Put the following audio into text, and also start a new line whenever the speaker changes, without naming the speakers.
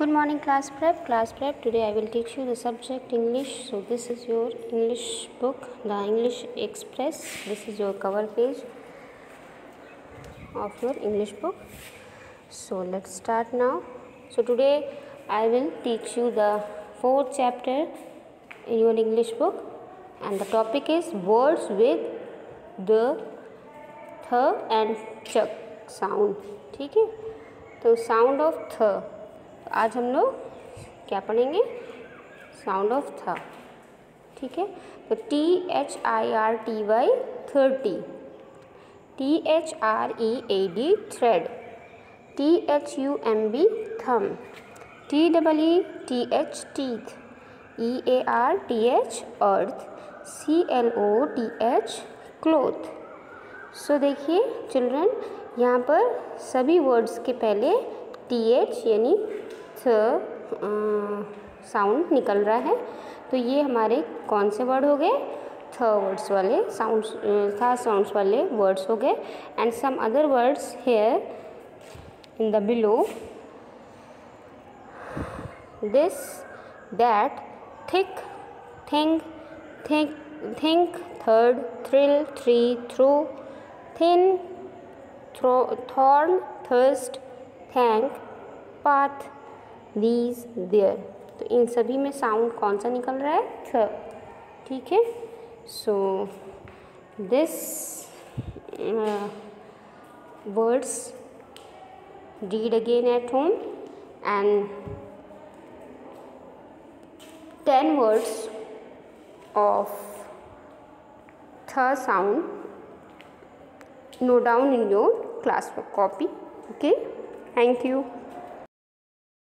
good morning class prep class prep today i will teach you the subject english so this is your english book the english express this is your cover page of your english book so let's start now so today i will teach you the fourth chapter in your english book and the topic is words with the th and ch sound ठीक है तो sound of थ आज हम लोग क्या पढ़ेंगे? Sound of थ ठीक है? तो T H I R T Y thirty T H R E A D thread T H U M B thumb T double E T H teeth E A R T H earth C L O T H cloth so देखिए children यहाँ पर सभी words के पहले T H यानी sound निकल रहा है। तो ये हमारे कौन से वर्ड हो गए? थ वर्ड्स वाले साउंड्स था साउंड्स वाले वर्ड्स हो गए। And some other words here in the below this that thick think think think third thrill three through thin thorn thirst thank path these there तो इन सभी में साउंड कौन सा निकल रहा है? थ। ठीक है? So this words read again at home and ten words of थ sound note down in your class पर कॉपी ओके थैंक यू